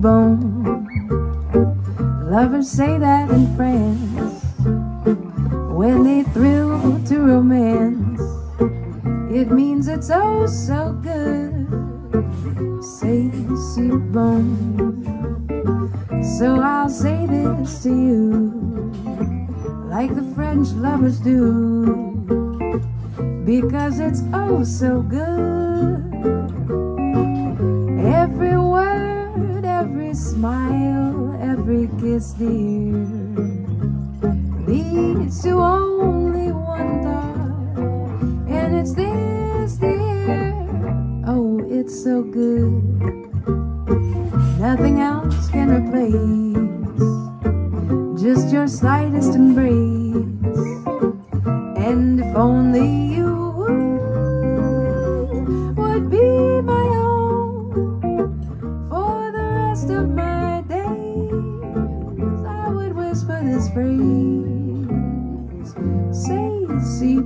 bone. Lovers say that in France when they thrill to romance. It means it's oh so good. Say, c'est bon. So I'll say this to you, like the French lovers do, because it's oh so good. Kiss, dear, leads to only one thought, and it's this, dear. Oh, it's so good. Nothing else can replace just your slightest embrace. And if only you would be my own for the rest of my phrase say, c'est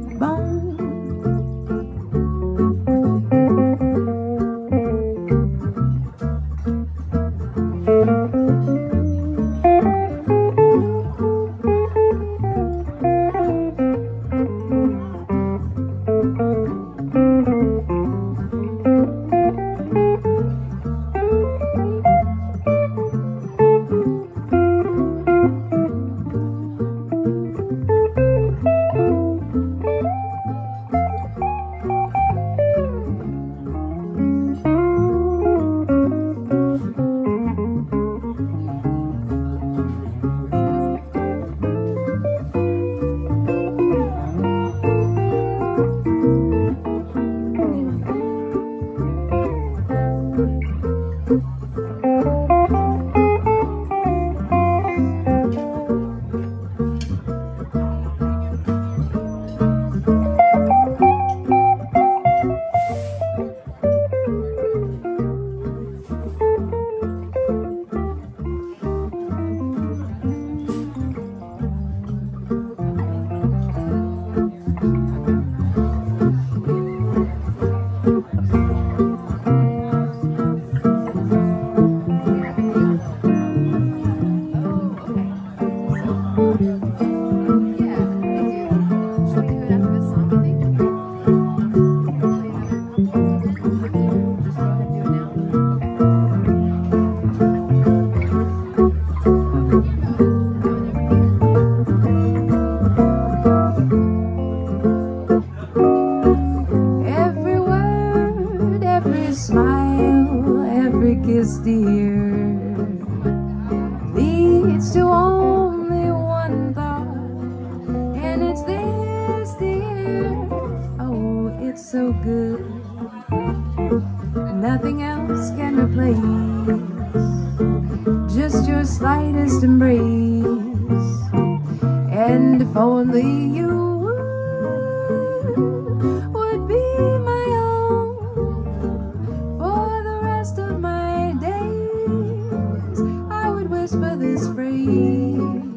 Oh, bon. Every kiss, dear, leads to only one thought, and it's this, dear. Oh, it's so good. Nothing else can replace just your slightest embrace, and if only you whisper this phrase